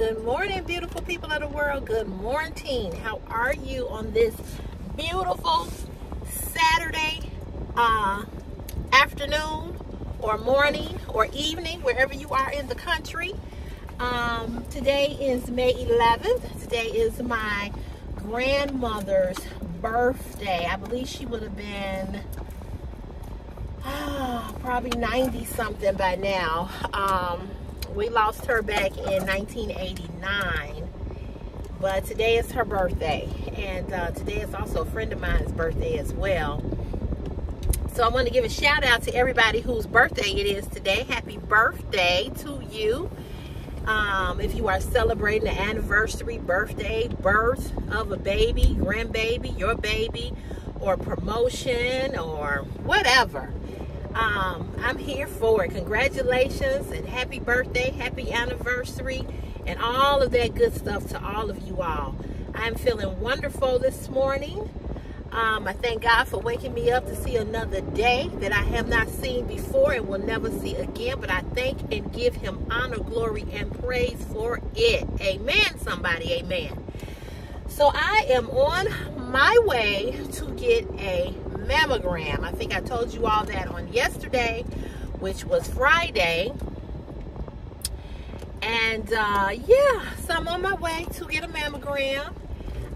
Good morning, beautiful people of the world. Good morning. How are you on this beautiful Saturday uh, afternoon or morning or evening, wherever you are in the country? Um, today is May 11th. Today is my grandmother's birthday. I believe she would have been probably 90 something by now. Um, we lost her back in 1989 but today is her birthday and uh, today is also a friend of mine's birthday as well. So I want to give a shout out to everybody whose birthday it is today. Happy birthday to you. Um, if you are celebrating the anniversary birthday birth of a baby grandbaby your baby or promotion or whatever um, I'm here for it. Congratulations and happy birthday, happy anniversary, and all of that good stuff to all of you all. I'm feeling wonderful this morning. Um, I thank God for waking me up to see another day that I have not seen before and will never see again. But I thank and give him honor, glory, and praise for it. Amen, somebody. Amen. So I am on my way to get a mammogram. I think I told you all that on yesterday, which was Friday. And uh, yeah, so I'm on my way to get a mammogram.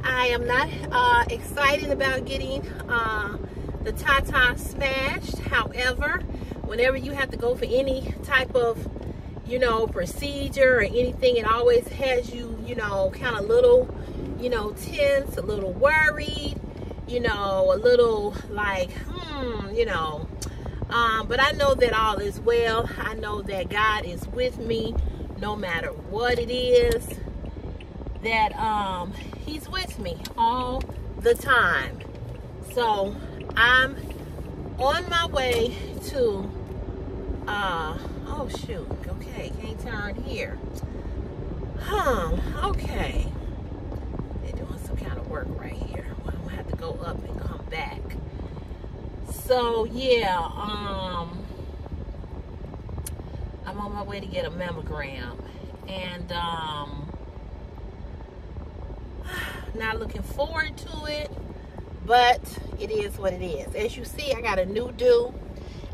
I am not uh, excited about getting uh, the Tata smashed. However, whenever you have to go for any type of, you know, procedure or anything, it always has you, you know, kind of little, you know, tense, a little worried you know, a little like, hmm, you know. Um, but I know that all is well. I know that God is with me no matter what it is. That um, He's with me all the time. So I'm on my way to, uh, oh shoot, okay, can't turn here. Huh, okay. They're doing some kind of work right here go up and come back. So yeah, um, I'm on my way to get a mammogram, and um, not looking forward to it, but it is what it is. As you see, I got a new do.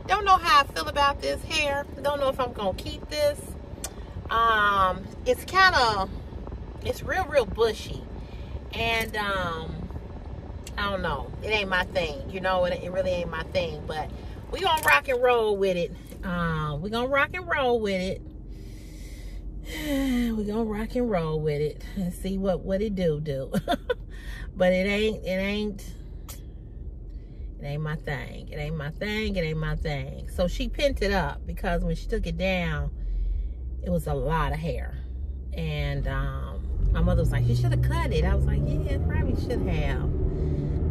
Don't know how I feel about this hair. Don't know if I'm gonna keep this. Um, it's kind of, it's real, real bushy, and um, I don't know. It ain't my thing. You know, it, it really ain't my thing. But we gonna rock and roll with it. Um, we gonna rock and roll with it. we gonna rock and roll with it and see what what it do do. but it ain't it ain't it ain't my thing. It ain't my thing. It ain't my thing. So she pinned it up because when she took it down, it was a lot of hair. And um, my mother was like, you should have cut it. I was like, yeah, probably should have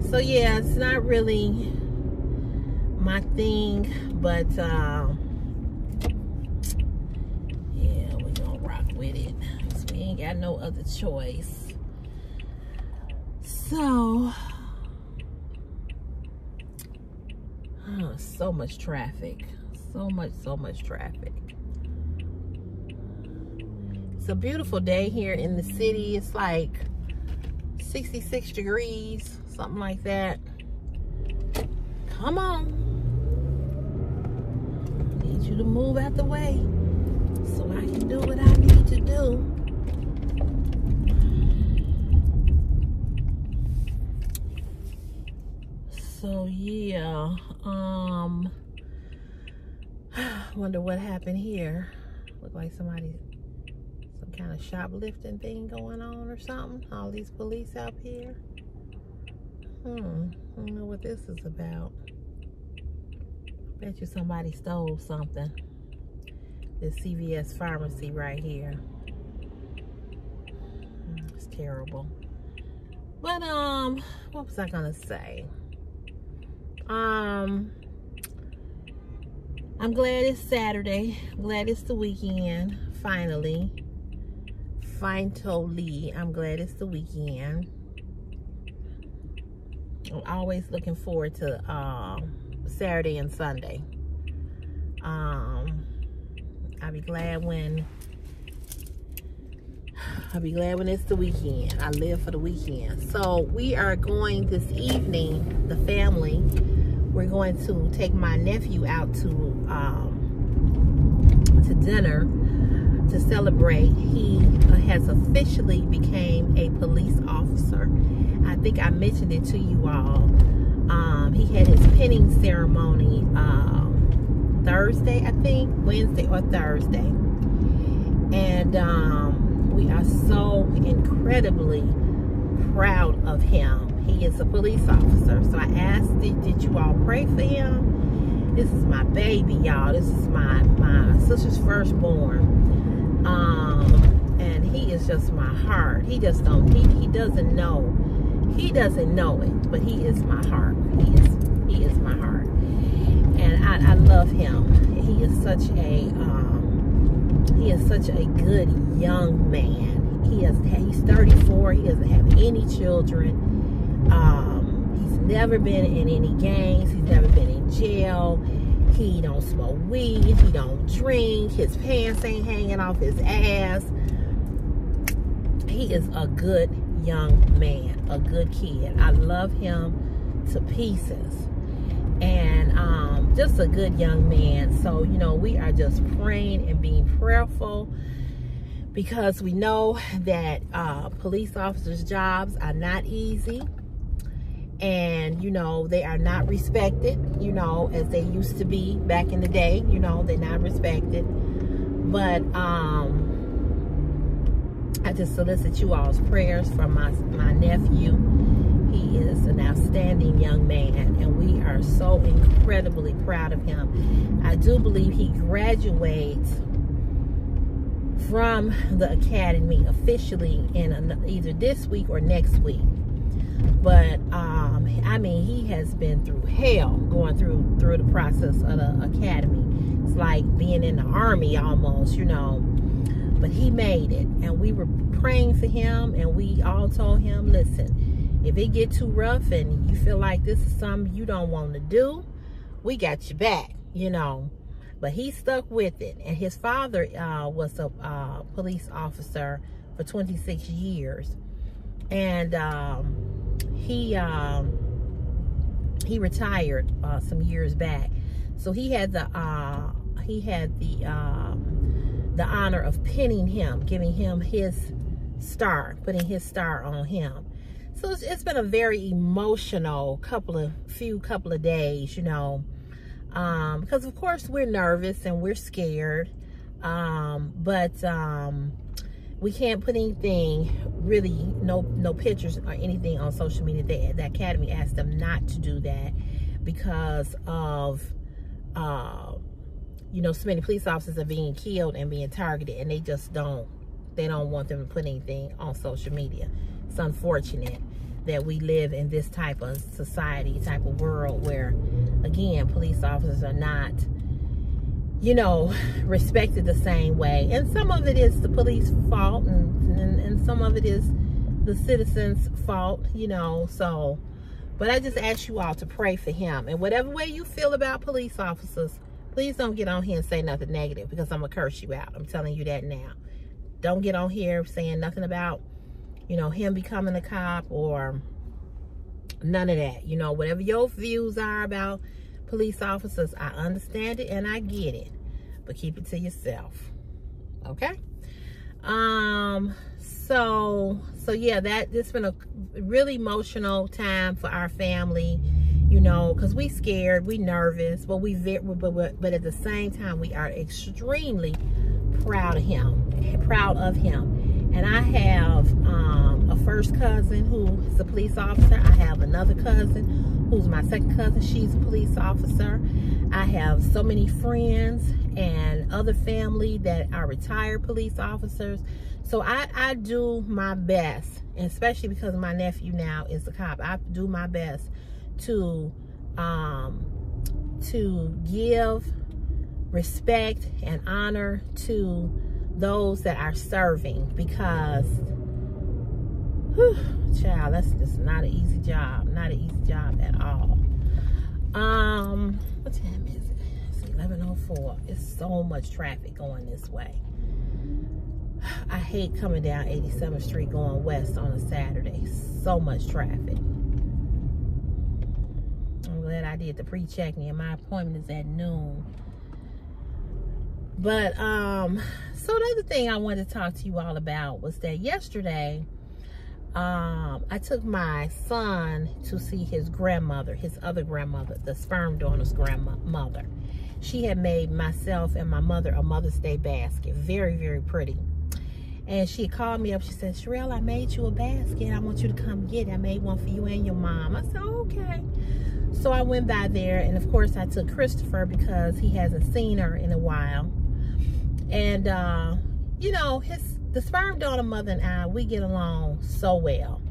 so yeah it's not really my thing but uh, yeah we gonna rock with it. We ain't got no other choice. So so much traffic. So much so much traffic. It's a beautiful day here in the city. It's like 66 degrees something like that. Come on. I Need you to move out the way so I can do what I need to do. So yeah, um, wonder what happened here. Look like somebody, some kind of shoplifting thing going on or something. All these police out here. Hmm, I don't know what this is about. Bet you somebody stole something. This CVS pharmacy right here. Hmm, it's terrible. But, um, what was I gonna say? Um, I'm glad it's Saturday. I'm glad it's the weekend, finally. Finally, I'm glad it's the weekend. I'm always looking forward to um, Saturday and Sunday. Um, I'll be glad when I'll be glad when it's the weekend. I live for the weekend. So we are going this evening, the family, we're going to take my nephew out to um, to dinner to celebrate. He uh, has officially became a police officer. I think I mentioned it to you all. Um, he had his pinning ceremony um, Thursday, I think, Wednesday or Thursday. And um, we are so incredibly proud of him. He is a police officer. So I asked, did, did you all pray for him? This is my baby, y'all. This is my, my sister's firstborn. Um, and he is just my heart. He just don't, he, he doesn't know. He doesn't know it, but he is my heart. He is, he is my heart. And I, I love him. He is such a, um, he is such a good young man. He has, he's 34. He doesn't have any children um, he's never been in any gangs. He's never been in jail. He don't smoke weed. He don't drink. His pants ain't hanging off his ass. He is a good young man, a good kid. I love him to pieces. And um, just a good young man. So, you know, we are just praying and being prayerful because we know that uh, police officers' jobs are not easy and you know they are not respected you know as they used to be back in the day you know they're not respected. But um i just solicit you all's prayers for my my nephew. He is an outstanding young man and we are so incredibly proud of him. I do believe he graduates from the academy officially in either this week or next week but um, I mean, he has been through hell going through through the process of the academy. It's like being in the army almost, you know. But he made it, and we were praying for him, and we all told him, listen, if it get too rough and you feel like this is something you don't want to do, we got your back, you know. But he stuck with it, and his father uh, was a uh, police officer for 26 years, and. Um, he um, he retired uh, some years back, so he had the uh, he had the um, the honor of pinning him, giving him his star, putting his star on him. So it's, it's been a very emotional couple of few couple of days, you know, um, because of course we're nervous and we're scared, um, but um, we can't put anything really no no pictures or anything on social media the, the academy asked them not to do that because of uh, you know so many police officers are being killed and being targeted and they just don't they don't want them to put anything on social media. It's unfortunate that we live in this type of society type of world where again police officers are not you know, respected the same way. And some of it is the police fault and, and, and some of it is the citizens fault, you know, so, but I just ask you all to pray for him. And whatever way you feel about police officers, please don't get on here and say nothing negative because I'm going to curse you out. I'm telling you that now. Don't get on here saying nothing about, you know, him becoming a cop or none of that. You know, whatever your views are about police officers. I understand it and I get it, but keep it to yourself. Okay? Um, so, so yeah, that, it's been a really emotional time for our family, you know, because we scared, we nervous, but we, but, but at the same time, we are extremely proud of him, proud of him. And I have um, a first cousin who is a police officer. I have another cousin who's my second cousin. She's a police officer. I have so many friends and other family that are retired police officers. So I, I do my best, especially because my nephew now is a cop. I do my best to um, to give respect and honor to those that are serving because child, that's just not an easy job. Not an easy job at all. Um, what time is it? It's 11.04. It's so much traffic going this way. I hate coming down 87th Street going west on a Saturday. So much traffic. I'm glad I did the pre-checking and my appointment is at noon. But um, so the other thing I wanted to talk to you all about was that yesterday, um, I took my son to see his grandmother, his other grandmother, the sperm donor's grandmother. She had made myself and my mother a Mother's Day basket. Very, very pretty. And she called me up. She said, Sherelle, I made you a basket. I want you to come get it. I made one for you and your mom. I said, okay. So I went by there. And of course, I took Christopher because he hasn't seen her in a while. And, uh, you know, his the sperm donor mother and I, we get along so well.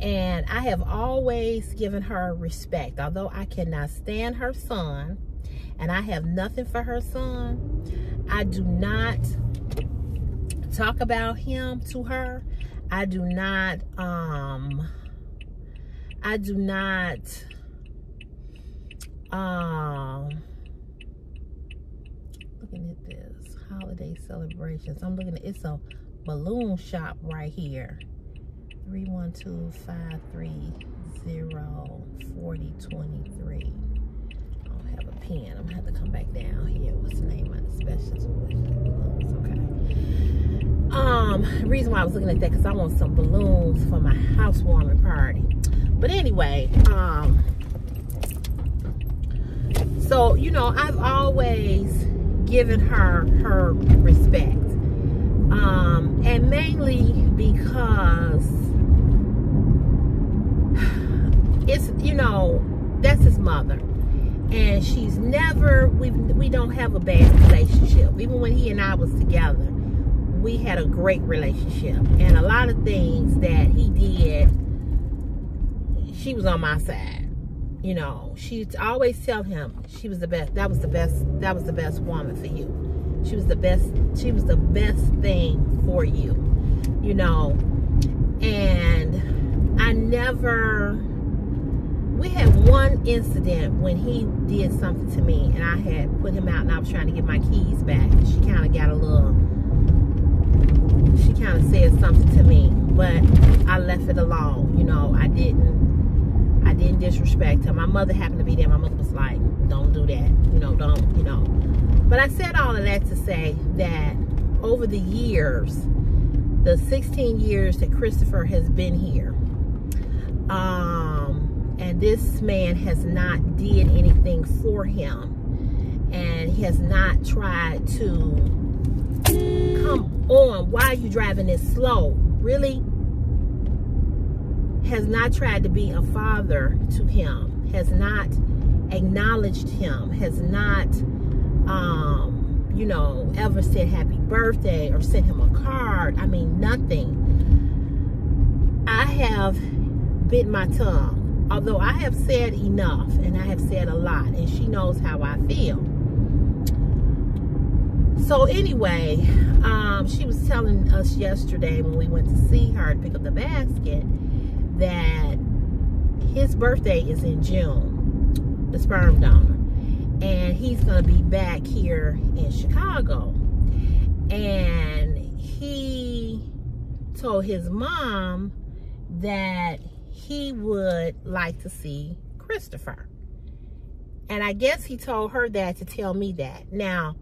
And I have always given her respect. Although I cannot stand her son and I have nothing for her son, I do not talk about him to her. I do not, um, I do not, um, looking at this, holiday celebrations. I'm looking at, it's a balloon shop right here. 312-530-4023. I don't have a pen. I'm gonna have to come back down here. What's the name of the specialist balloons? Okay. Um, reason why I was looking at that because I want some balloons for my housewarming party. But anyway, um, so you know, I've always given her her respect um, and mainly because it's, you know, that's his mother. And she's never, we we don't have a bad relationship. Even when he and I was together, we had a great relationship. And a lot of things that he did, she was on my side. You know, she'd always tell him she was the best, that was the best, that was the best woman for you she was the best, she was the best thing for you, you know. And I never, we had one incident when he did something to me and I had put him out and I was trying to get my keys back. She kind of got a little, she kind of said something to me, but I left it alone. You know, I didn't, I didn't disrespect her. My mother happened to be there. My mother was like, don't do that. You know, don't, you know. But I said all of that to say that over the years, the 16 years that Christopher has been here, um, and this man has not did anything for him, and he has not tried to come on. Why are you driving this slow? Really? Has not tried to be a father to him, has not acknowledged him, has not um, you know, ever said happy birthday or sent him a card. I mean, nothing. I have bit my tongue. Although I have said enough and I have said a lot and she knows how I feel. So anyway, um, she was telling us yesterday when we went to see her to pick up the basket that his birthday is in June, the sperm donor and he's going to be back here in Chicago. And he told his mom that he would like to see Christopher. And I guess he told her that to tell me that. Now,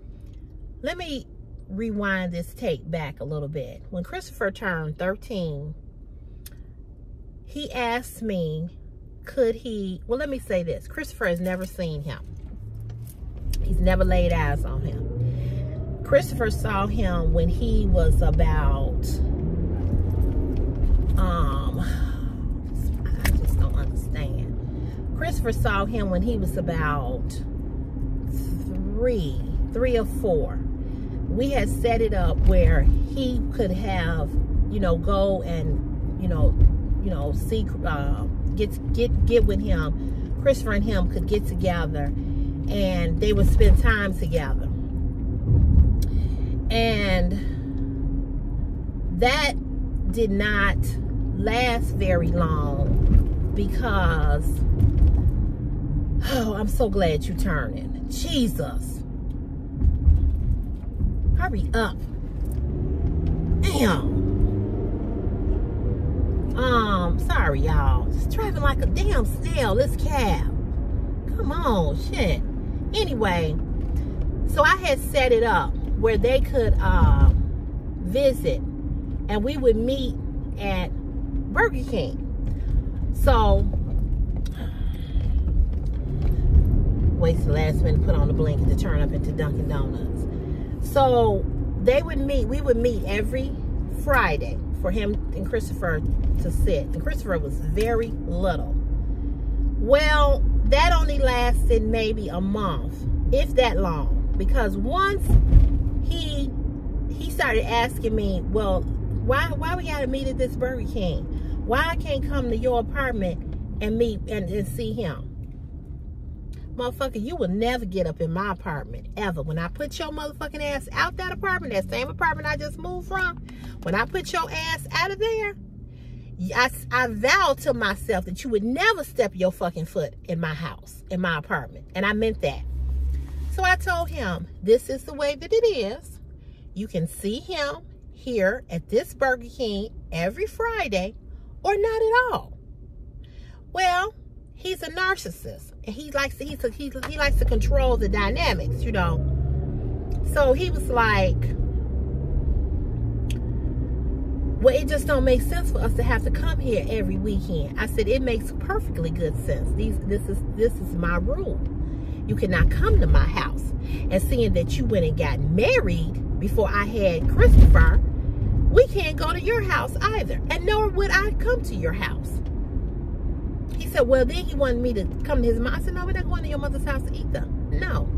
let me rewind this tape back a little bit. When Christopher turned 13, he asked me, could he, well, let me say this. Christopher has never seen him. He's never laid eyes on him. Christopher saw him when he was about, um, I just don't understand. Christopher saw him when he was about three, three or four. We had set it up where he could have, you know, go and, you know, you know, see, uh, get, get, get with him. Christopher and him could get together and they would spend time together. And that did not last very long because, oh, I'm so glad you're turning. Jesus. Hurry up. Damn. Um, sorry, y'all. Just driving like a damn snail, this cab. Come on, shit. Anyway, so I had set it up where they could uh, visit and we would meet at Burger King. So, waste the last minute put on the blanket to turn up into Dunkin' Donuts. So, they would meet, we would meet every Friday for him and Christopher to sit. And Christopher was very little. Well, that only lasted maybe a month, if that long. Because once he he started asking me, well, why why we gotta meet at this Burger King? Why I can't come to your apartment and meet and, and see him? Motherfucker, you will never get up in my apartment, ever. When I put your motherfucking ass out that apartment, that same apartment I just moved from, when I put your ass out of there, I, I vowed to myself that you would never step your fucking foot in my house, in my apartment. And I meant that. So I told him, this is the way that it is. You can see him here at this Burger King every Friday or not at all. Well, he's a narcissist. He likes to, he's a, he, he likes to control the dynamics, you know. So he was like, well, it just don't make sense for us to have to come here every weekend. I said, it makes perfectly good sense. These, this is this is my rule. You cannot come to my house. And seeing that you went and got married before I had Christopher, we can't go to your house either. And nor would I come to your house. Said, well, then he wanted me to come to his mom. I said, no, we're not going to your mother's house either. No.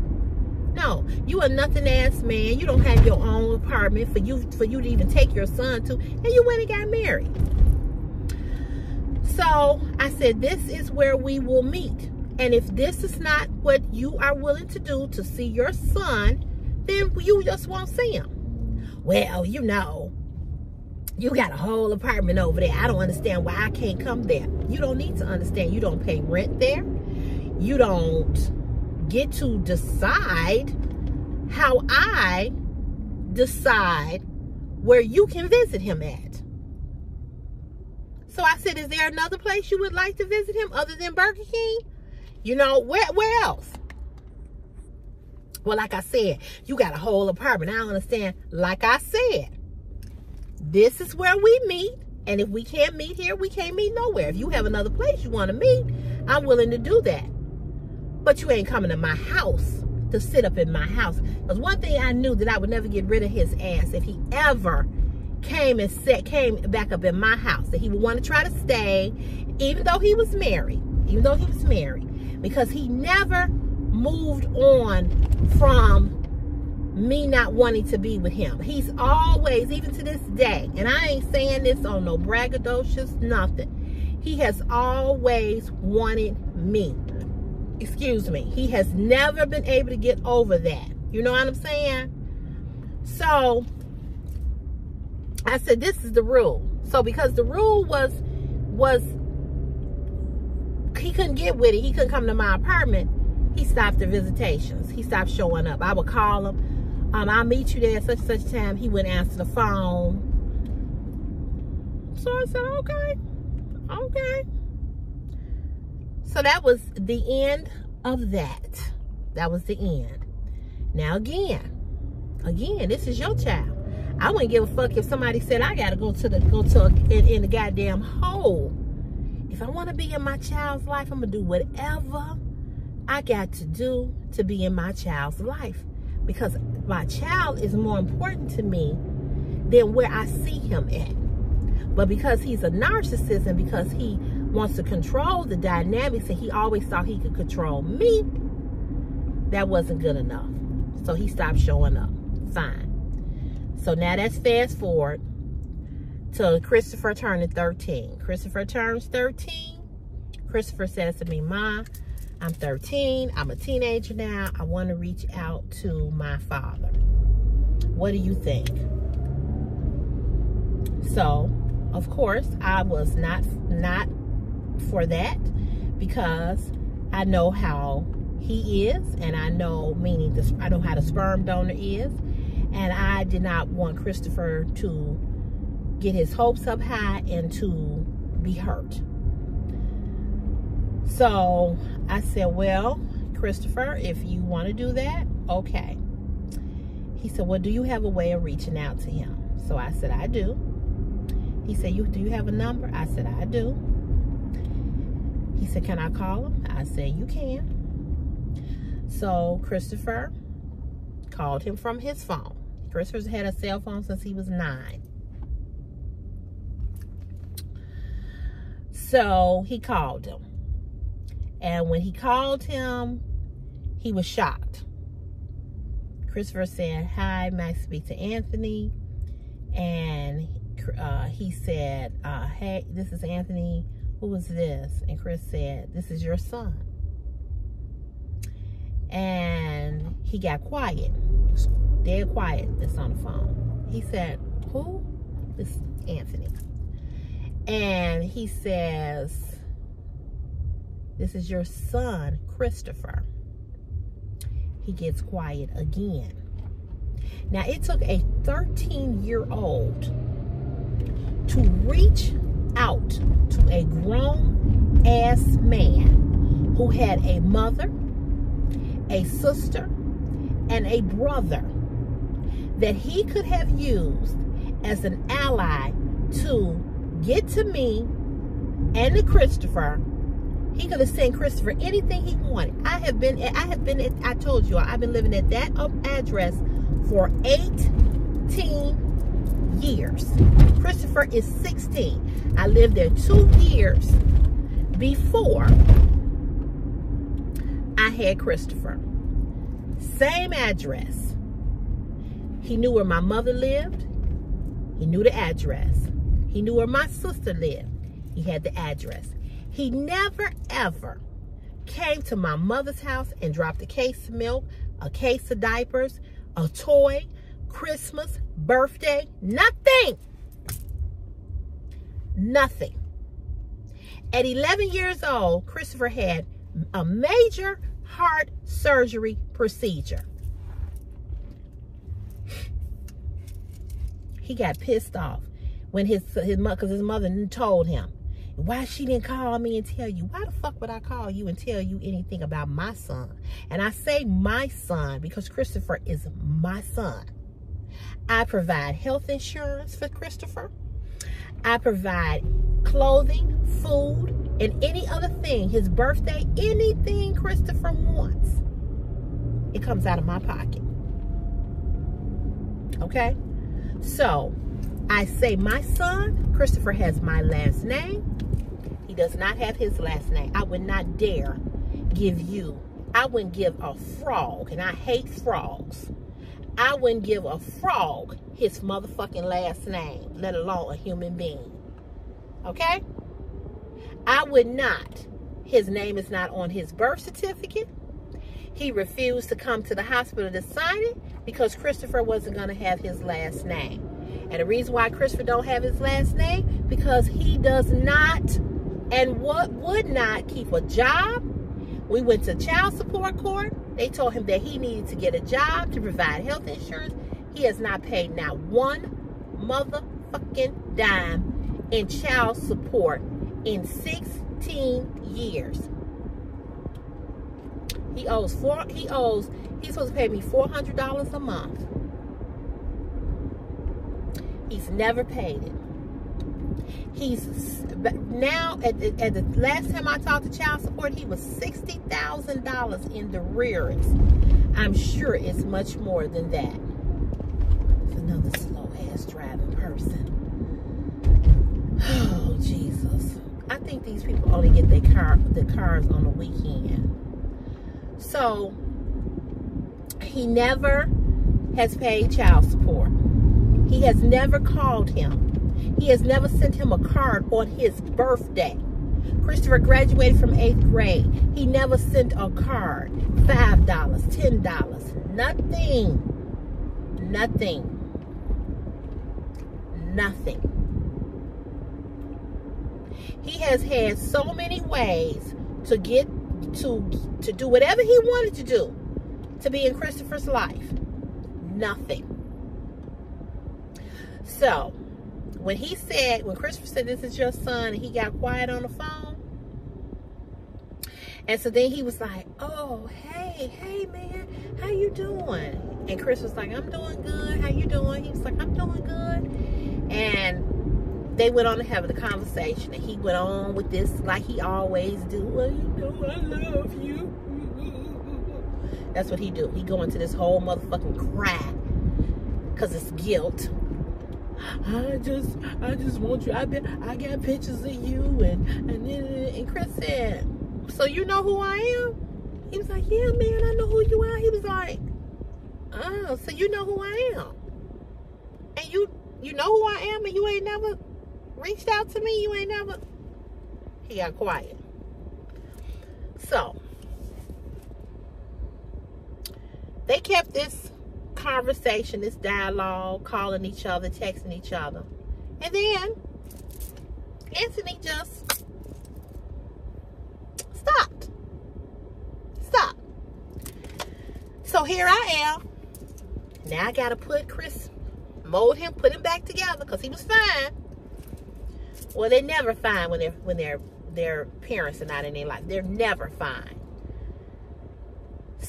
No, you a nothing ass man. You don't have your own apartment for you for you to even take your son to, and you went and got married. So I said, this is where we will meet. And if this is not what you are willing to do to see your son, then you just won't see him. Well, you know, you got a whole apartment over there. I don't understand why I can't come there. You don't need to understand. You don't pay rent there. You don't get to decide how I decide where you can visit him at. So I said, is there another place you would like to visit him other than Burger King? You know, where, where else? Well, like I said, you got a whole apartment. I don't understand. Like I said, this is where we meet. And if we can't meet here, we can't meet nowhere. If you have another place you want to meet, I'm willing to do that. But you ain't coming to my house to sit up in my house. Because one thing I knew that I would never get rid of his ass if he ever came and set, came back up in my house. That he would want to try to stay, even though he was married. Even though he was married because he never moved on from me not wanting to be with him. He's always, even to this day, and I ain't saying this on no braggadocious, nothing. He has always wanted me. Excuse me. He has never been able to get over that. You know what I'm saying? So, I said, this is the rule. So, because the rule was, was he couldn't get with it. He couldn't come to my apartment. He stopped the visitations. He stopped showing up. I would call him. Um, I'll meet you there at such such time. He wouldn't answer the phone. So I said, okay, okay. So that was the end of that. That was the end. Now again, again, this is your child. I wouldn't give a fuck if somebody said I gotta go to the go to a, in, in the goddamn hole if I want to be in my child's life, I'm to do whatever I got to do to be in my child's life. Because my child is more important to me than where I see him at. But because he's a narcissist and because he wants to control the dynamics and he always thought he could control me, that wasn't good enough. So he stopped showing up. Fine. So now that's fast forward to Christopher turning 13. Christopher turns 13. Christopher says to me, Ma, I'm 13. I'm a teenager now. I want to reach out to my father. What do you think? So, of course, I was not not for that because I know how he is and I know meaning this I know how the sperm donor is and I did not want Christopher to get his hopes up high and to be hurt. So I said, well, Christopher, if you want to do that, okay. He said, well, do you have a way of reaching out to him? So I said, I do. He said, you do you have a number? I said, I do. He said, can I call him? I said, you can. So Christopher called him from his phone. Christopher's had a cell phone since he was nine. So he called him. And when he called him, he was shocked. Christopher said, hi, may I speak to Anthony? And uh, he said, uh, hey, this is Anthony. Who is this? And Chris said, this is your son. And he got quiet, dead quiet, that's on the phone. He said, who? This Anthony. And he says, this is your son, Christopher. He gets quiet again. Now, it took a 13 year old to reach out to a grown ass man who had a mother, a sister, and a brother that he could have used as an ally to get to me and to Christopher he could have sent Christopher anything he wanted. I have been, I have been, I told you, I've been living at that um, address for 18 years. Christopher is 16. I lived there two years before I had Christopher. Same address. He knew where my mother lived. He knew the address. He knew where my sister lived. He had the address. He never, ever came to my mother's house and dropped a case of milk, a case of diapers, a toy, Christmas, birthday, nothing. Nothing. At 11 years old, Christopher had a major heart surgery procedure. He got pissed off when his his because his mother told him why she didn't call me and tell you? Why the fuck would i call you and tell you anything about my son? And i say my son because christopher is my son. I provide health insurance for christopher. I provide clothing food and any other thing his birthday anything christopher wants. It comes out of my pocket. Okay? So I say my son, Christopher has my last name does not have his last name. I would not dare give you, I wouldn't give a frog, and I hate frogs. I wouldn't give a frog his motherfucking last name, let alone a human being. Okay? I would not. His name is not on his birth certificate. He refused to come to the hospital to sign it because Christopher wasn't going to have his last name. And the reason why Christopher don't have his last name, because he does not and what would not keep a job. We went to child support court. They told him that he needed to get a job to provide health insurance. He has not paid not one motherfucking dime in child support in 16 years. He owes four, he owes, he's supposed to pay me $400 a month. He's never paid it. He's now at the, at the last time I talked to child support, he was sixty thousand dollars in the rears. I'm sure it's much more than that. It's another slow ass driving person. Oh Jesus! I think these people only get their car the cars on the weekend. So he never has paid child support. He has never called him he has never sent him a card on his birthday. Christopher graduated from eighth grade. He never sent a card. $5, $10, nothing. Nothing. Nothing. He has had so many ways to get to to do whatever he wanted to do to be in Christopher's life. Nothing. So, when he said, when Christopher said, this is your son, and he got quiet on the phone. And so then he was like, oh, hey, hey, man, how you doing? And Chris was like, I'm doing good. How you doing? He was like, I'm doing good. And they went on to have the conversation. And he went on with this like he always do. Well, you know, I love you. That's what he do. He go into this whole motherfucking cry. Because it's guilt. I just, I just want you. I been, I got pictures of you, and and then, and Chris said, so you know who I am? He was like, yeah, man, I know who you are. He was like, oh, so you know who I am, and you, you know who I am, and you ain't never reached out to me. You ain't never. He got quiet. So they kept this conversation, this dialogue, calling each other, texting each other. And then Anthony just stopped. Stop. So here I am. Now I gotta put Chris, mold him, put him back together because he was fine. Well, they're never fine when they're when their their parents are not in their life. They're never fine.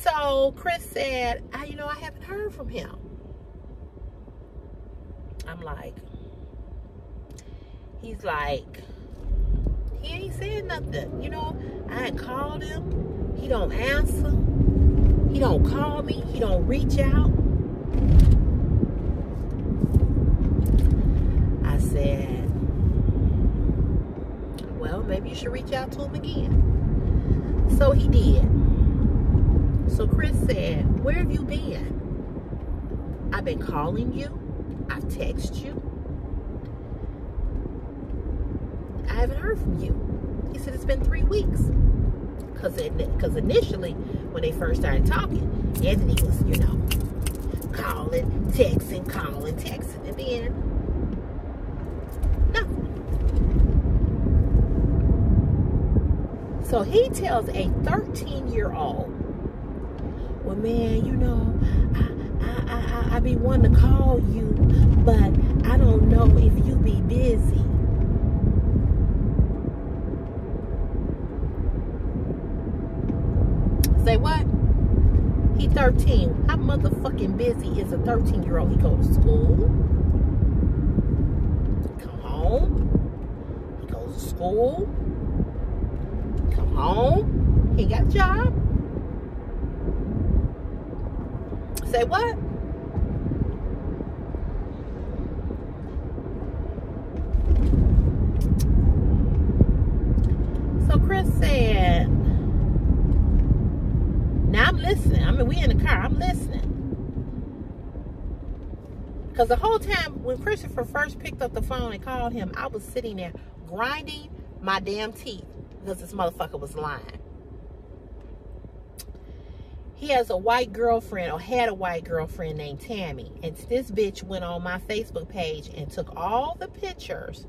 So Chris said, I, you know, I haven't heard from him. I'm like, he's like, he ain't saying nothing. You know, I called him. He don't answer. He don't call me. He don't reach out. I said, well, maybe you should reach out to him again. So he did. So Chris said, where have you been? I've been calling you. I've texted you. I haven't heard from you. He said, it's been three weeks. Because because initially, when they first started talking, Anthony was, you know, calling, texting, calling, texting. And then, nothing. So he tells a 13-year-old well, man, you know, I, I, I, I be wanting to call you, but I don't know if you be busy. Say what? He 13. How motherfucking busy is a 13 year old? He go to school. Come home. He goes to school. Come home. He got a job. Say what? So Chris said, now I'm listening. I mean, we in the car. I'm listening. Because the whole time when Christopher first picked up the phone and called him, I was sitting there grinding my damn teeth because this motherfucker was lying he has a white girlfriend or had a white girlfriend named Tammy. And this bitch went on my Facebook page and took all the pictures.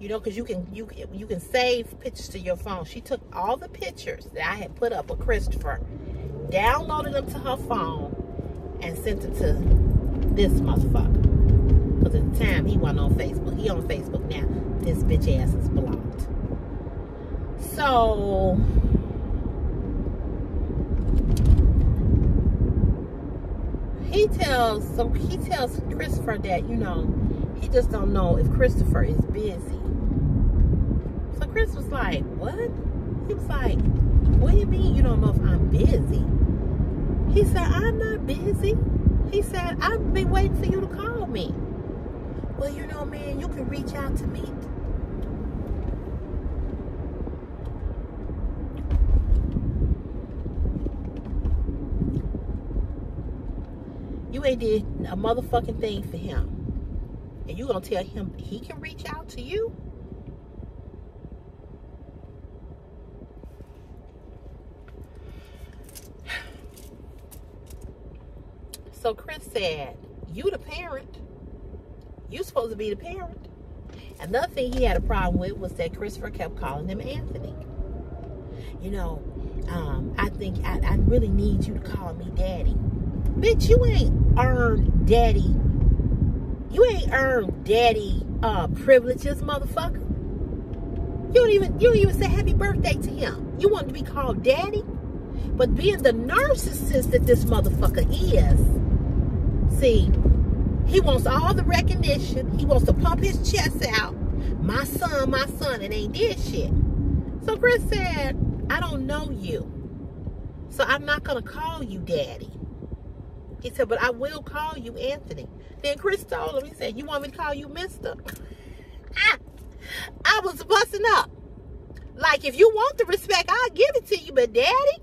You know, because you can you you can save pictures to your phone. She took all the pictures that I had put up with Christopher, downloaded them to her phone, and sent it to this motherfucker. Because at the time he wasn't on Facebook. He on Facebook now. This bitch ass is blocked. So he tells so he tells Christopher that you know he just don't know if Christopher is busy. So Chris was like, "What?" He was like, "What do you mean you don't know if I'm busy?" He said, "I'm not busy." He said, "I've been waiting for you to call me." Well, you know, man, you can reach out to me Did a motherfucking thing for him. And you gonna tell him he can reach out to you? So Chris said, you the parent. You supposed to be the parent. Another thing he had a problem with was that Christopher kept calling him Anthony. You know, um, I think I, I really need you to call me daddy. Bitch, you ain't earned daddy You ain't earned daddy uh, privileges, motherfucker. You don't even you don't even say happy birthday to him. You want to be called daddy? But being the narcissist that this motherfucker is, see, he wants all the recognition. He wants to pump his chest out. My son, my son, and ain't did shit. So Chris said, I don't know you. So I'm not going to call you daddy. He said, but I will call you Anthony. Then Chris told him, he said, you want me to call you mister? I was busting up. Like, if you want the respect, I'll give it to you, but daddy?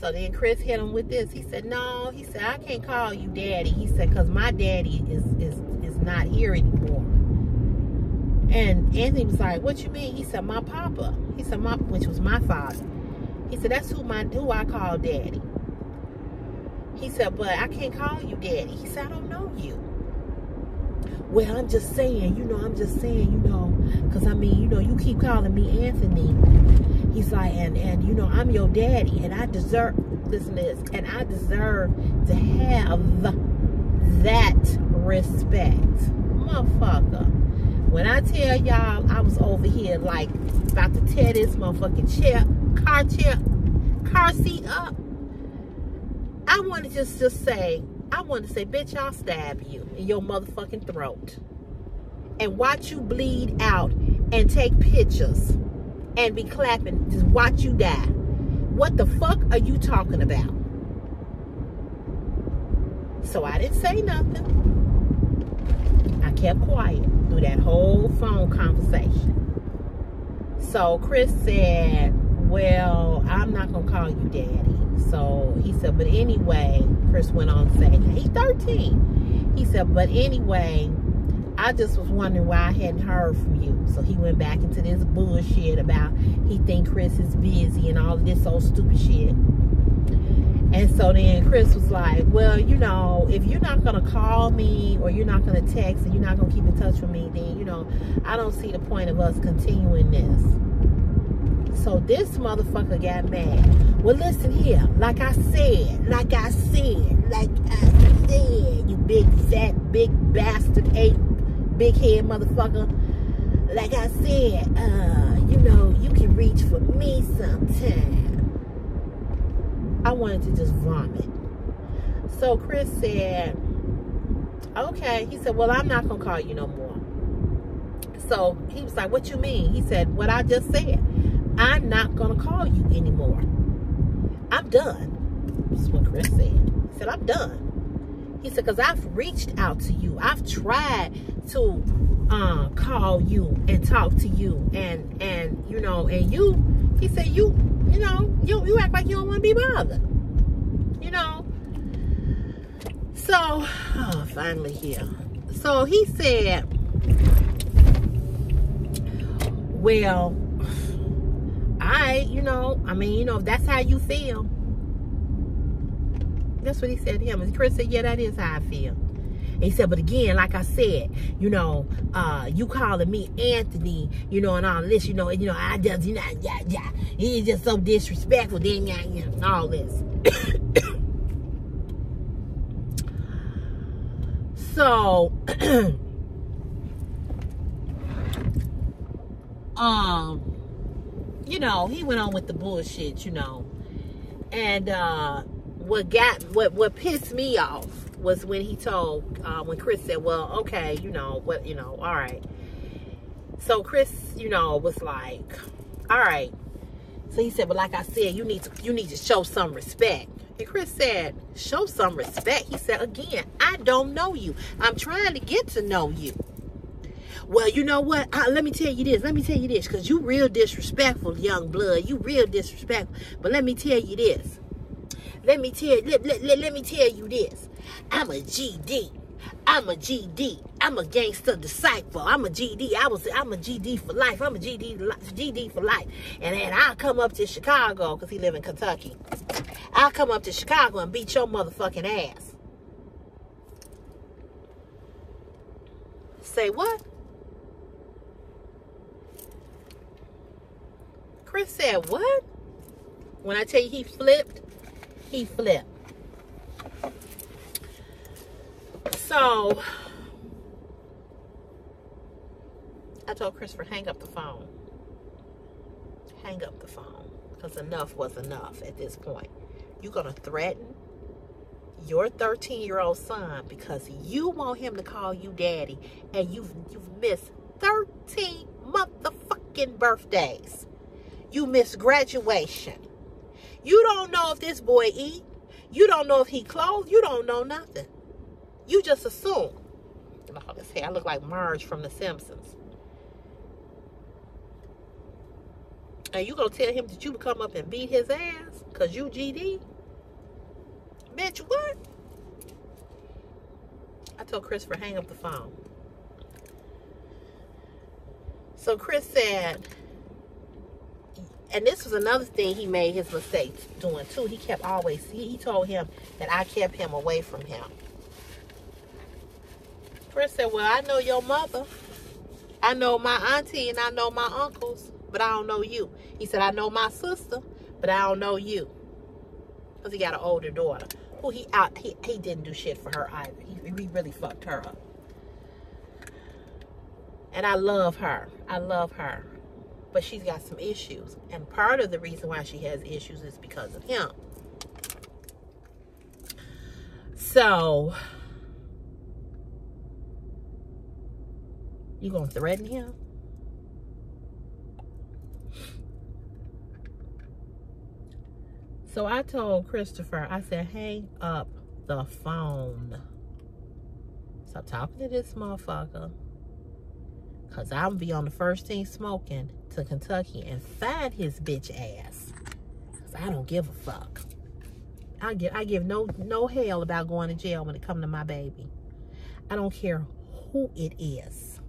So then Chris hit him with this. He said, no, he said, I can't call you daddy. He said, because my daddy is, is, is not here anymore. And Anthony was like, what you mean? He said, my papa. He said, my, which was my father. He said, that's who my who I call daddy. He said, but I can't call you daddy. He said, I don't know you. Well, I'm just saying, you know, I'm just saying, you know, because I mean, you know, you keep calling me Anthony. He's like, and, and, you know, I'm your daddy, and I deserve, listen to this, and I deserve to have that respect. Motherfucker. When I tell y'all, I was over here like about to tear this motherfucking chair, car chair, car seat up. I want to just, just say, I want to say, bitch, I'll stab you in your motherfucking throat. And watch you bleed out and take pictures and be clapping, just watch you die. What the fuck are you talking about? So I didn't say nothing. I kept quiet through that whole phone conversation. So Chris said, well, I'm not going to call you daddy. So he said, but anyway, Chris went on saying, he's 13. He said, but anyway, I just was wondering why I hadn't heard from you. So he went back into this bullshit about he think Chris is busy and all this old stupid shit. And so then Chris was like, well, you know, if you're not going to call me or you're not going to text and you're not going to keep in touch with me, then, you know, I don't see the point of us continuing this. So this motherfucker got mad. Well, listen here. Like I said, like I said, like I said, you big fat, big bastard ape big head motherfucker. Like I said, uh, you know, you can reach for me sometime. I wanted to just vomit. So Chris said, okay. He said, well, I'm not going to call you no more. So he was like, what you mean? He said, what I just said. I'm not going to call you anymore. I'm done. That's what Chris said. He said, I'm done. He said, because I've reached out to you. I've tried to uh, call you and talk to you. And, and you know, and you, he said, you, you know, you, you act like you don't want to be bothered. You know. So, oh, finally here. So he said, well, I, you know, I mean, you know, if that's how you feel, that's what he said to him. And Chris said, yeah, that is how I feel. And he said, but again, like I said, you know, uh, you calling me Anthony, you know, and all this, you know, and, you know, I just, you know, yeah, yeah, he's just so disrespectful, then, yeah, yeah, all this. so, um, you know, he went on with the bullshit, you know, and, uh, what got what what pissed me off was when he told uh, when Chris said, "Well, okay, you know what, you know, all right." So Chris, you know, was like, "All right." So he said, "But like I said, you need to you need to show some respect." And Chris said, "Show some respect." He said, "Again, I don't know you. I'm trying to get to know you." Well, you know what? I, let me tell you this. Let me tell you this, because you real disrespectful, young blood. You real disrespectful. But let me tell you this. Let me tell let, let, let, let me tell you this. I'm a GD. I'm a GD. I'm a gangster disciple. I'm a GD. I was I'm a GD for life. I'm a GD GD for life. And then I'll come up to Chicago because he live in Kentucky. I'll come up to Chicago and beat your motherfucking ass. Say what? Chris said what? When I tell you he flipped, he flipped. So I told Christopher, hang up the phone. Hang up the phone. Because enough was enough at this point. You're going to threaten your 13 year old son because you want him to call you daddy and you've you've missed 13 motherfucking birthdays. You miss graduation. You don't know if this boy eat. You don't know if he clothed. You don't know nothing. You just assume. This hair, I look like Marge from The Simpsons. And you gonna tell him that you come up and beat his ass because you GD? Bitch, what? I told Christopher, hang up the phone. So Chris said, and this was another thing he made his mistakes doing too. He kept always, he, told him that I kept him away from him. Chris said, well, I know your mother. I know my auntie and I know my uncles, but I don't know you. He said, I know my sister, but I don't know you. Because he got an older daughter who he out he, he didn't do shit for her either. He, he really fucked her up. And I love her. I love her. But she's got some issues. And part of the reason why she has issues is because of him. So, you gonna threaten him? So I told Christopher, I said, hang up the phone. Stop talking to this motherfucker. Cause I'm be on the first thing smoking to Kentucky and find his bitch ass. Cause I don't give a fuck. I give I give no no hell about going to jail when it come to my baby. I don't care who it is.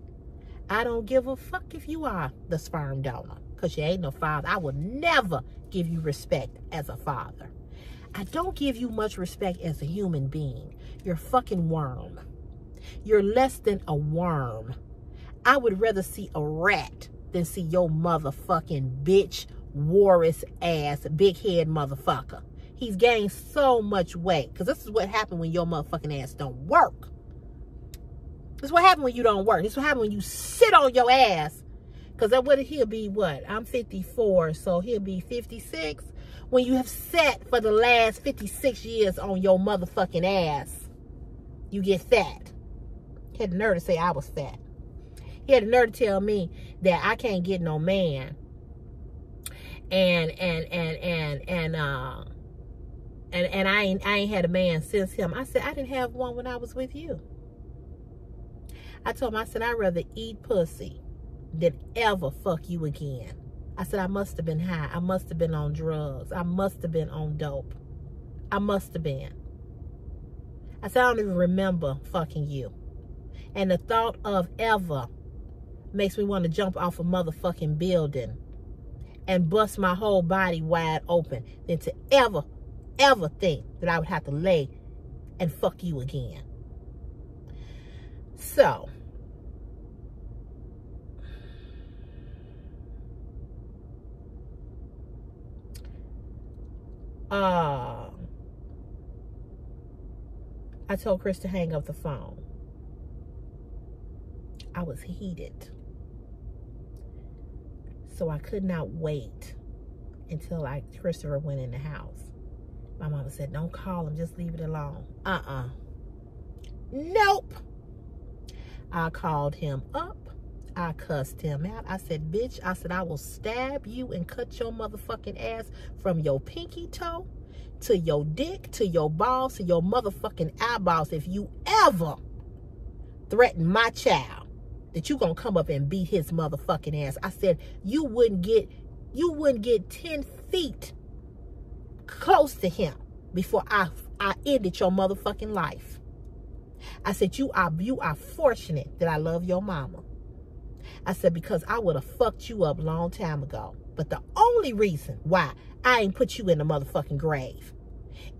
I don't give a fuck if you are the sperm donor. Cause you ain't no father. I will never give you respect as a father. I don't give you much respect as a human being. You're fucking worm. You're less than a worm. I would rather see a rat than see your motherfucking bitch, Warris ass, big head motherfucker. He's gained so much weight. Because this is what happened when your motherfucking ass don't work. This is what happened when you don't work. This is what happened when you sit on your ass. Because that would he'll be what? I'm 54, so he'll be 56. When you have sat for the last 56 years on your motherfucking ass, you get fat. Had the nerve to say I was fat. He had the nerve to tell me that I can't get no man. And and and and and uh and and I ain't I ain't had a man since him. I said I didn't have one when I was with you. I told him I said I'd rather eat pussy than ever fuck you again. I said I must have been high. I must have been on drugs. I must have been on dope. I must have been. I said I don't even remember fucking you. And the thought of ever makes me want to jump off a motherfucking building and bust my whole body wide open than to ever, ever think that I would have to lay and fuck you again. So, uh, I told Chris to hang up the phone. I was heated. So I could not wait until I Christopher went in the house. My mama said, don't call him, just leave it alone. Uh-uh. Nope. I called him up. I cussed him out. I said, bitch, I said, I will stab you and cut your motherfucking ass from your pinky toe to your dick, to your balls, to your motherfucking eyeballs if you ever threaten my child that you gonna come up and beat his motherfucking ass. I said you wouldn't get you wouldn't get 10 feet close to him before I I ended your motherfucking life. I said you are you are fortunate that I love your mama. I said because I would have fucked you up long time ago. But the only reason why I ain't put you in the motherfucking grave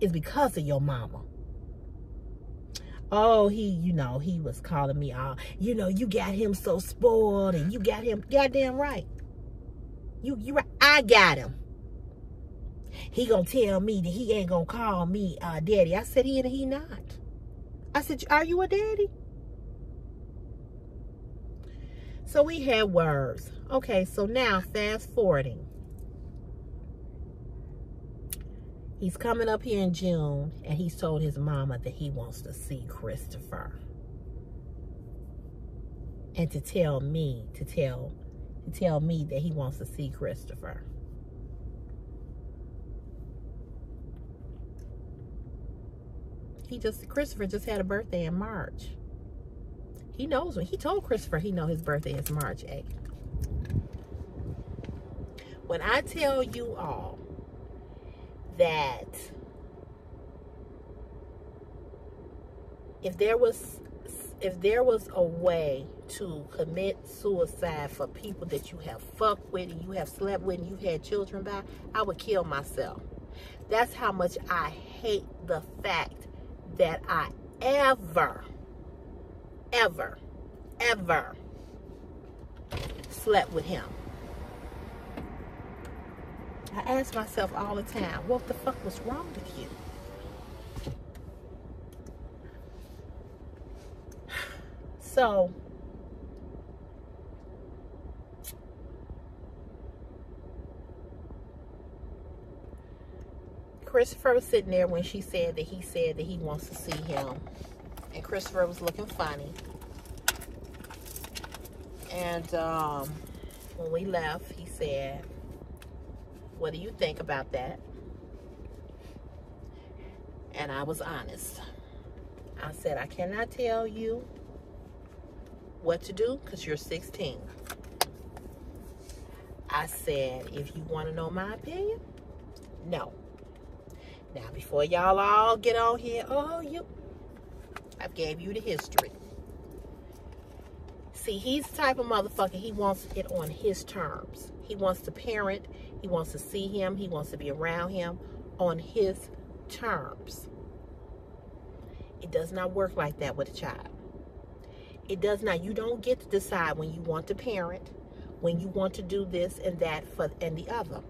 is because of your mama oh, he, you know, he was calling me all, you know, you got him so spoiled and you got him goddamn right. You, you. I got him. He gonna tell me that he ain't gonna call me uh, daddy. I said he and he not. I said, are you a daddy? So we had words. Okay, so now fast forwarding. He's coming up here in June and he's told his mama that he wants to see Christopher. And to tell me, to tell, to tell me that he wants to see Christopher. He just, Christopher just had a birthday in March. He knows when he told Christopher he know his birthday is March 8th. When I tell you all that if there was if there was a way to commit suicide for people that you have fucked with and you have slept with and you've had children by, I would kill myself. That's how much I hate the fact that I ever, ever, ever slept with him. I ask myself all the time, what the fuck was wrong with you? So, Christopher was sitting there when she said that he said that he wants to see him. And Christopher was looking funny. And um, when we left, he said, what do you think about that? And I was honest. I said, I cannot tell you what to do because you're 16. I said, if you want to know my opinion, no. Now, before y'all all get on here, oh, you, I gave you the history. See, he's the type of motherfucker, he wants it on his terms. He wants to parent he wants to see him. He wants to be around him on his terms. It does not work like that with a child. It does not. You don't get to decide when you want to parent, when you want to do this and that for and the other.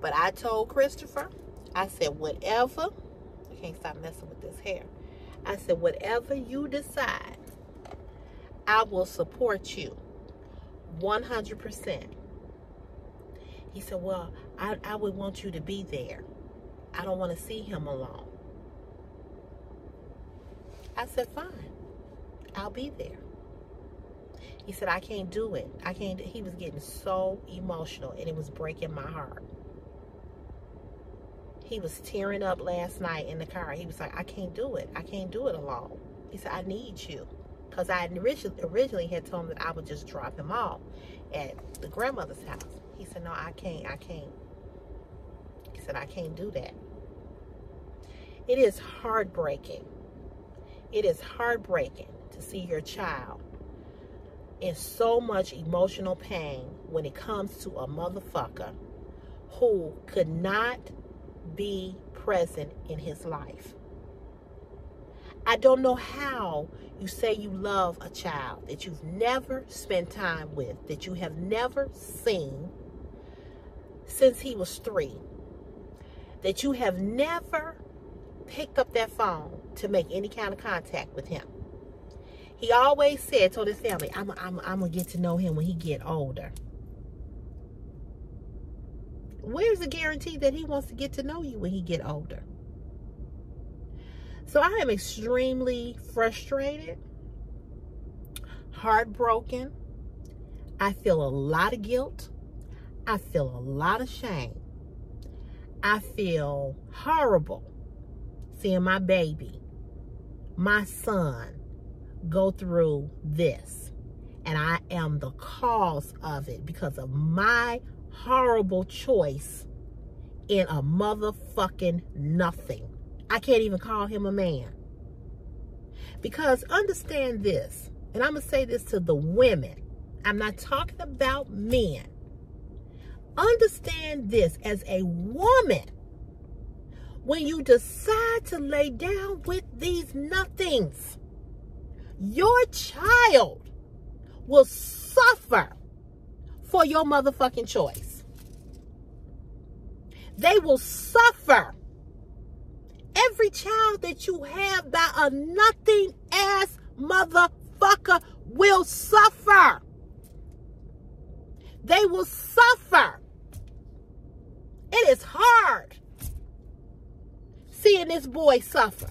But I told Christopher, I said, whatever, I can't stop messing with this hair. I said, whatever you decide, I will support you 100%. He said, well, I, I would want you to be there. I don't want to see him alone. I said, fine. I'll be there. He said, I can't do it. I can't. He was getting so emotional and it was breaking my heart. He was tearing up last night in the car. He was like, I can't do it. I can't do it alone. He said, I need you. Because I originally, originally had told him that I would just drop him off at the grandmother's house. He said, no, I can't, I can't. He said, I can't do that. It is heartbreaking. It is heartbreaking to see your child in so much emotional pain when it comes to a motherfucker who could not be present in his life. I don't know how you say you love a child that you've never spent time with, that you have never seen, since he was three that you have never picked up that phone to make any kind of contact with him. He always said, told his family, I'm, I'm, I'm going to get to know him when he get older. Where's the guarantee that he wants to get to know you when he get older? So I am extremely frustrated, heartbroken. I feel a lot of guilt. I feel a lot of shame. I feel horrible seeing my baby, my son, go through this. And I am the cause of it because of my horrible choice in a motherfucking nothing. I can't even call him a man. Because understand this, and I'm going to say this to the women. I'm not talking about men. Understand this as a woman. When you decide to lay down with these nothings, your child will suffer for your motherfucking choice. They will suffer Every child that you have by a nothing ass motherfucker will suffer. They will suffer. It is hard seeing this boy suffer.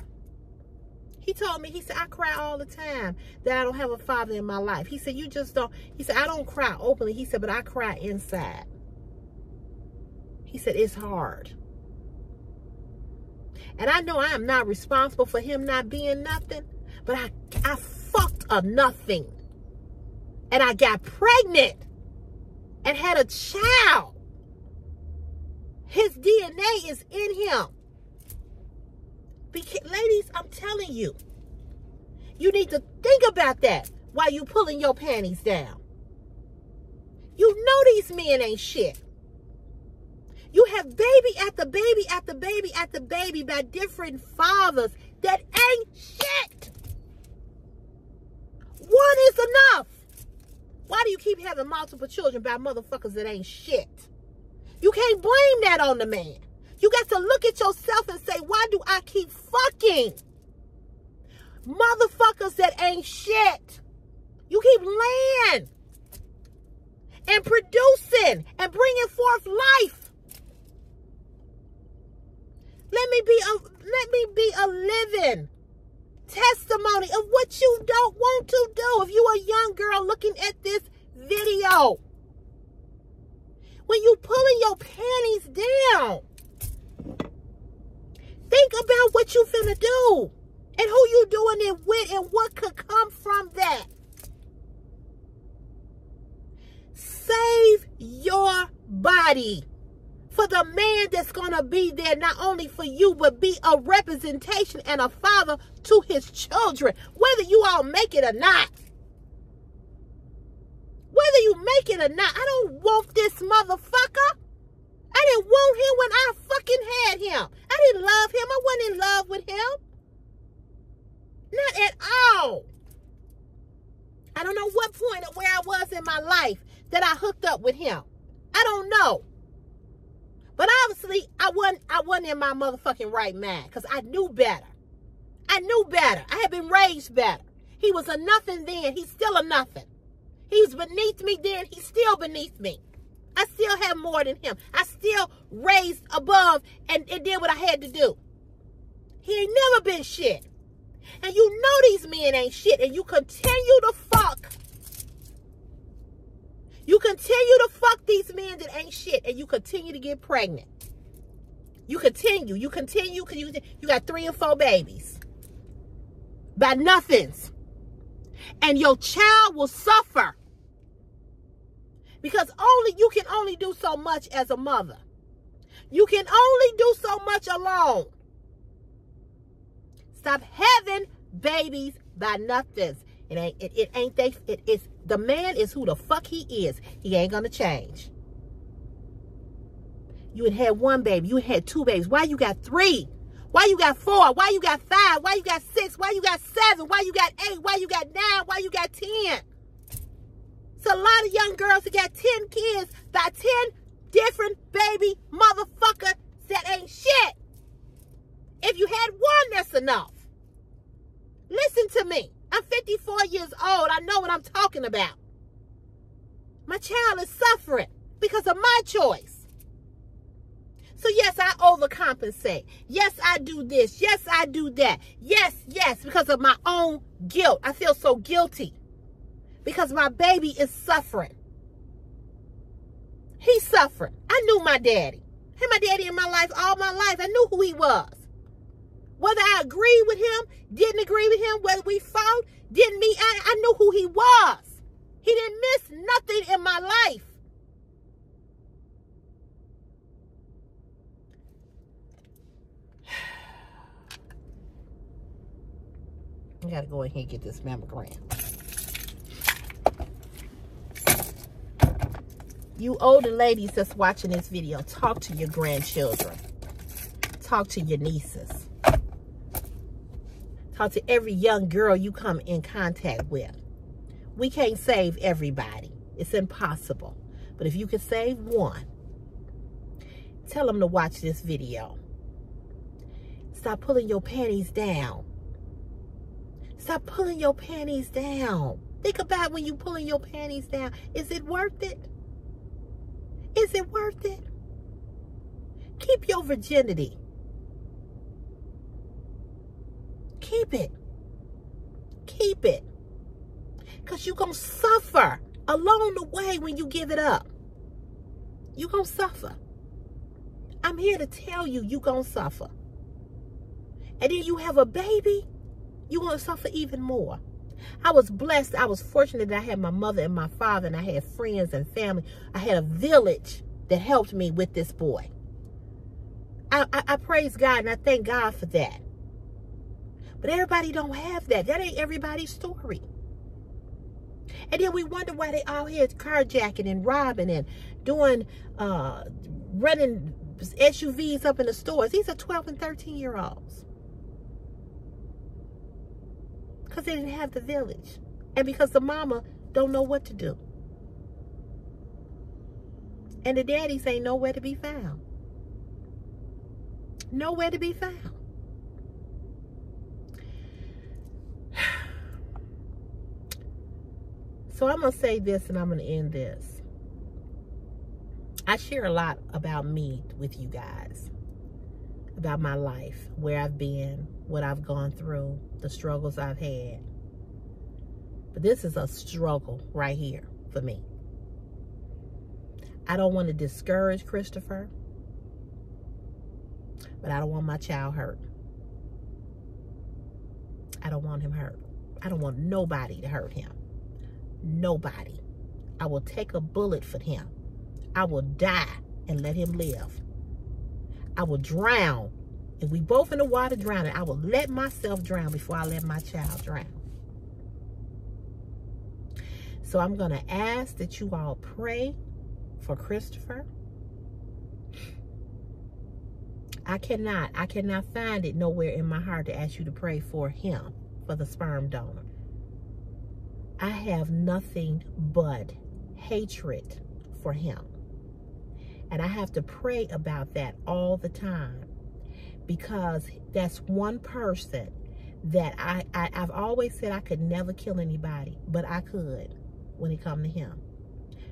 He told me, he said, I cry all the time that I don't have a father in my life. He said, you just don't, he said, I don't cry openly. He said, but I cry inside. He said, it's hard. And I know I am not responsible for him not being nothing, but I, I fucked a nothing. And I got pregnant and had a child. His DNA is in him. Because, ladies, I'm telling you, you need to think about that while you pulling your panties down. You know these men ain't shit. You have baby after baby after baby after baby by different fathers that ain't shit. One is enough. Why do you keep having multiple children by motherfuckers that ain't shit? You can't blame that on the man. You got to look at yourself and say, why do I keep fucking motherfuckers that ain't shit? You keep laying and producing and bringing forth life. Let me be a let me be a living testimony of what you don't want to do. If you a young girl looking at this video, when you pulling your panties down, Think about what you finna do and who you doing it with and what could come from that. Save your body for the man that's going to be there not only for you, but be a representation and a father to his children, whether you all make it or not. Whether you make it or not, I don't want this motherfucker. I didn't want him when I fucking had him. I didn't love him. I wasn't in love with him. Not at all. I don't know what point of where I was in my life that I hooked up with him. I don't know. But obviously, I wasn't, I wasn't in my motherfucking right mind because I knew better. I knew better. I had been raised better. He was a nothing then. He's still a nothing. He was beneath me then. He's still beneath me. I still have more than him. I still raised above and, and did what I had to do. He ain't never been shit. And you know these men ain't shit. And you continue to fuck. You continue to fuck these men that ain't shit. And you continue to get pregnant. You continue. You continue. You, you got three or four babies. By nothings. And your child will suffer because only you can only do so much as a mother. You can only do so much alone. Stop having babies by nothings. It ain't it, it ain't they it is the man is who the fuck he is. He ain't gonna change. You had one baby, you had two babies. Why you got three? Why you got four? Why you got five? Why you got six? Why you got seven? Why you got eight? Why you got nine? Why you got ten? It's a lot of young girls who got 10 kids by 10 different baby motherfuckers that ain't shit. If you had one, that's enough. Listen to me. I'm 54 years old. I know what I'm talking about. My child is suffering because of my choice. So yes, I overcompensate. Yes, I do this. Yes, I do that. Yes, yes, because of my own guilt. I feel so guilty because my baby is suffering. He's suffering. I knew my daddy. Had my daddy in my life all my life. I knew who he was. Whether I agreed with him, didn't agree with him, whether we fought, didn't meet, I, I knew who he was. He didn't miss nothing in my life. I gotta go here and get this mammogram. You older ladies that's watching this video, talk to your grandchildren. Talk to your nieces. Talk to every young girl you come in contact with. We can't save everybody. It's impossible. But if you can save one, tell them to watch this video. Stop pulling your panties down. Stop pulling your panties down. Think about when you're pulling your panties down. Is it worth it? Is it worth it? Keep your virginity. Keep it. Keep it. Because you're going to suffer along the way when you give it up. You're going to suffer. I'm here to tell you, you're going to suffer. And then you have a baby, you're going to suffer even more. I was blessed. I was fortunate that I had my mother and my father, and I had friends and family. I had a village that helped me with this boy. I, I, I praise God and I thank God for that. But everybody don't have that. That ain't everybody's story. And then we wonder why they all here carjacking and robbing and doing, uh, running SUVs up in the stores. These are 12 and 13 year olds. Because they didn't have the village. And because the mama don't know what to do. And the daddies ain't nowhere to be found. Nowhere to be found. So I'm going to say this and I'm going to end this. I share a lot about me with you guys, about my life, where I've been, what I've gone through, the struggles I've had. But this is a struggle right here for me. I don't want to discourage Christopher, but I don't want my child hurt. I don't want him hurt. I don't want nobody to hurt him. Nobody. I will take a bullet for him. I will die and let him live. I will drown. If we both in the water drowning, I will let myself drown before I let my child drown. So I'm going to ask that you all pray for Christopher. I cannot, I cannot find it nowhere in my heart to ask you to pray for him, for the sperm donor. I have nothing but hatred for him. And I have to pray about that all the time because that's one person that I, I have always said I could never kill anybody, but I could when it come to him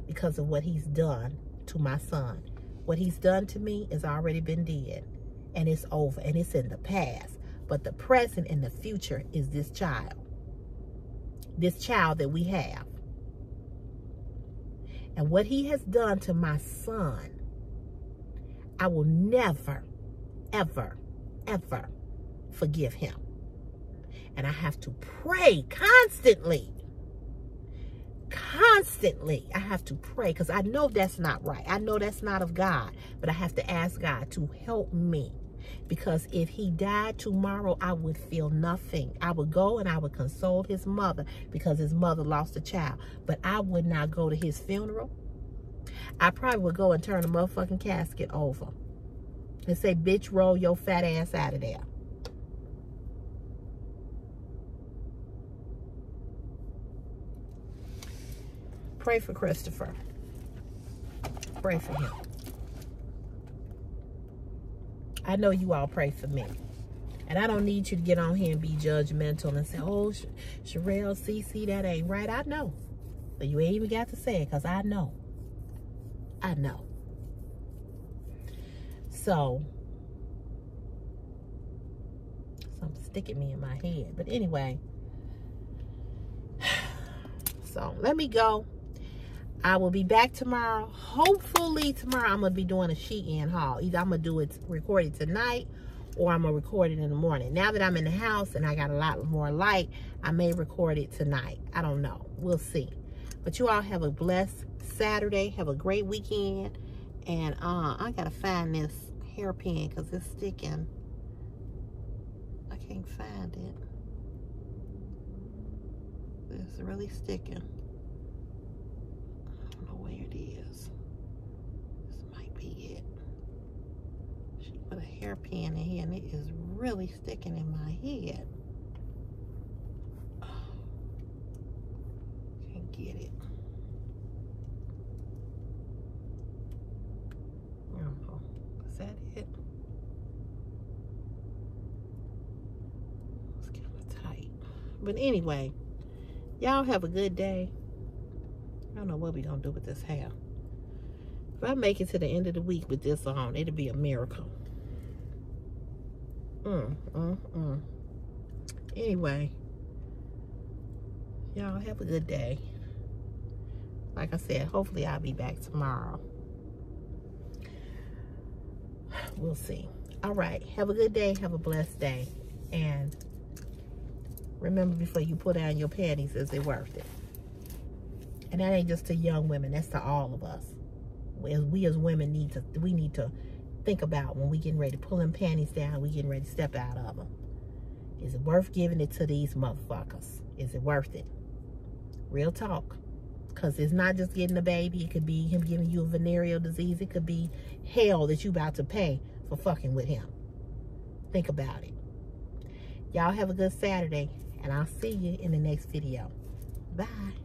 because of what he's done to my son. What he's done to me has already been dead and it's over and it's in the past. But the present and the future is this child. This child that we have. And what he has done to my son I will never, ever, ever forgive him. And I have to pray constantly. Constantly, I have to pray because I know that's not right. I know that's not of God, but I have to ask God to help me. Because if he died tomorrow, I would feel nothing. I would go and I would console his mother because his mother lost a child. But I would not go to his funeral. I probably would go and turn the motherfucking casket over and say, bitch, roll your fat ass out of there. Pray for Christopher. Pray for him. I know you all pray for me. And I don't need you to get on here and be judgmental and say, oh, Sh Sherelle, CeCe, that ain't right. I know. But you ain't even got to say it because I know. I know. So, something sticking me in my head. But anyway, so let me go. I will be back tomorrow. Hopefully tomorrow I'm going to be doing a Shein haul. Either I'm going to do it, record it tonight or I'm going to record it in the morning. Now that I'm in the house and I got a lot more light, I may record it tonight. I don't know. We'll see. But you all have a blessed Saturday. Have a great weekend. And uh, I got to find this hairpin because it's sticking. I can't find it. It's really sticking where it is. This might be it. She put a hairpin in here and it is really sticking in my head. Can't get it. Oh, is that it? It's kind of tight. But anyway, y'all have a good day. I don't know what we're going to do with this hair. If I make it to the end of the week with this on, it'll be a miracle. Mm, mm, mm. Anyway, y'all have a good day. Like I said, hopefully I'll be back tomorrow. We'll see. All right. Have a good day. Have a blessed day. And remember before you put down your panties, is it worth it? And that ain't just to young women. That's to all of us. As we as women need to, we need to think about when we getting ready to pull them panties down, we getting ready to step out of them. Is it worth giving it to these motherfuckers? Is it worth it? Real talk. Because it's not just getting a baby. It could be him giving you a venereal disease. It could be hell that you about to pay for fucking with him. Think about it. Y'all have a good Saturday. And I'll see you in the next video. Bye.